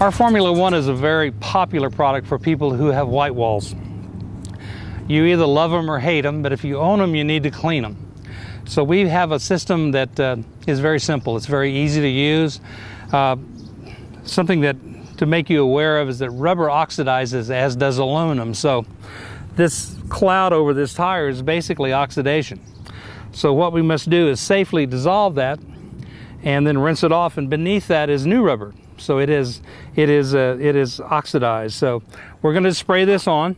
Our Formula One is a very popular product for people who have white walls. You either love them or hate them, but if you own them, you need to clean them. So we have a system that uh, is very simple. It's very easy to use. Uh, something that to make you aware of is that rubber oxidizes as does aluminum. So this cloud over this tire is basically oxidation. So what we must do is safely dissolve that and then rinse it off and beneath that is new rubber so it is it is uh, it is oxidized. So we're going to spray this on.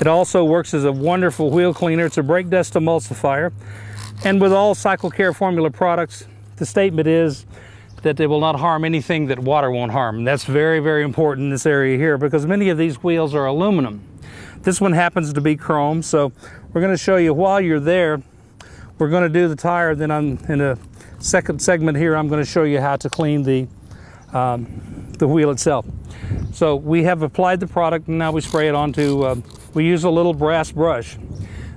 It also works as a wonderful wheel cleaner. It's a brake dust emulsifier. And with all Cycle Care formula products, the statement is that they will not harm anything that water won't harm. That's very, very important in this area here because many of these wheels are aluminum. This one happens to be chrome, so we're going to show you while you're there. We're going to do the tire, then I'm in a second segment here, I'm going to show you how to clean the, um, the wheel itself. So we have applied the product and now we spray it onto, uh, we use a little brass brush.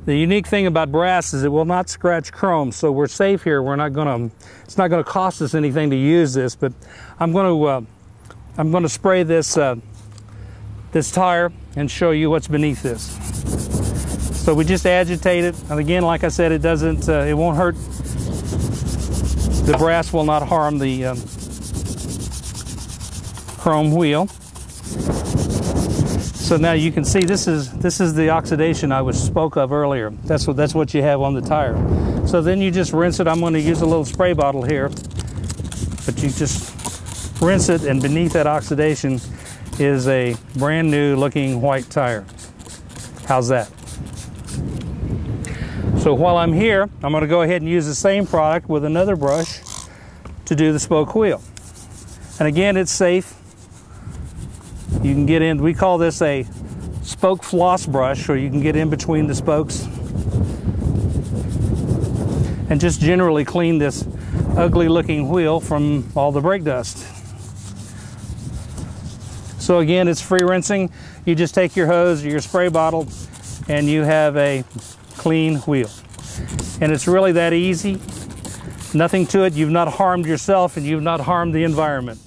The unique thing about brass is it will not scratch chrome, so we're safe here. We're not going to, it's not going to cost us anything to use this, but I'm going to, uh, I'm going to spray this, uh, this tire and show you what's beneath this. So we just agitate it, and again, like I said, it doesn't, uh, it won't hurt the brass will not harm the um, chrome wheel. So now you can see this is this is the oxidation I was spoke of earlier. That's what that's what you have on the tire. So then you just rinse it. I'm going to use a little spray bottle here, but you just rinse it, and beneath that oxidation is a brand new looking white tire. How's that? So while I'm here, I'm going to go ahead and use the same product with another brush to do the spoke wheel. And again, it's safe. You can get in, we call this a spoke floss brush, or you can get in between the spokes and just generally clean this ugly looking wheel from all the brake dust. So again, it's free rinsing. You just take your hose or your spray bottle and you have a clean wheel. And it's really that easy. Nothing to it. You've not harmed yourself and you've not harmed the environment.